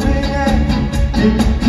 doing it.